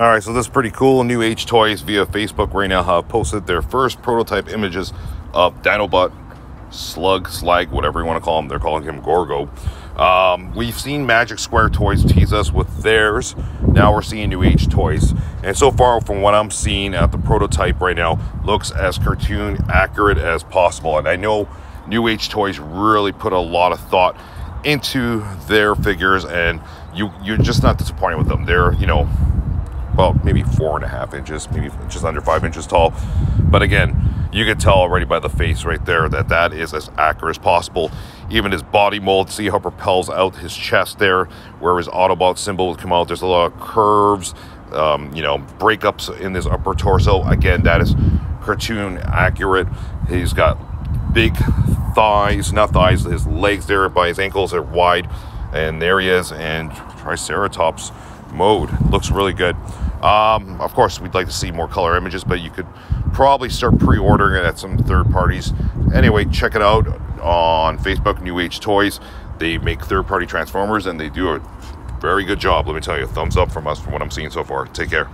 All right, so this is pretty cool. New Age Toys via Facebook right now have posted their first prototype images of Dinobot, Slug, Slag, whatever you want to call him. They're calling him Gorgo. Um, we've seen Magic Square Toys tease us with theirs. Now we're seeing New Age Toys. And so far, from what I'm seeing at the prototype right now, looks as cartoon accurate as possible. And I know New Age Toys really put a lot of thought into their figures, and you you're just not disappointed with them. They're you know about maybe four and a half inches, maybe just under five inches tall. But again, you can tell already by the face right there that that is as accurate as possible. Even his body mold, see how propels out his chest there, where his Autobot symbol would come out. There's a lot of curves, um, you know, breakups in his upper torso. Again, that is cartoon accurate. He's got big thighs, not thighs, his legs there by his ankles are wide. And there he is, and Triceratops mode. Looks really good. Um, of course, we'd like to see more color images, but you could probably start pre-ordering it at some third parties. Anyway, check it out on Facebook, New Age Toys. They make third-party Transformers, and they do a very good job. Let me tell you, thumbs up from us from what I'm seeing so far. Take care.